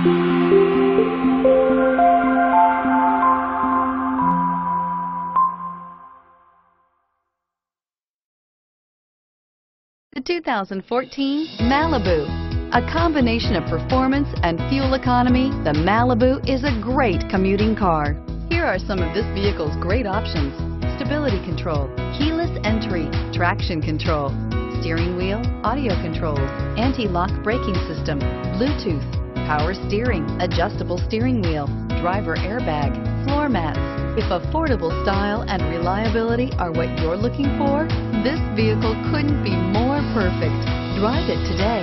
The 2014 Malibu. A combination of performance and fuel economy, the Malibu is a great commuting car. Here are some of this vehicle's great options. Stability control, keyless entry, traction control, steering wheel, audio controls, anti-lock braking system, Bluetooth, power steering, adjustable steering wheel, driver airbag, floor mats. If affordable style and reliability are what you're looking for, this vehicle couldn't be more perfect. Drive it today.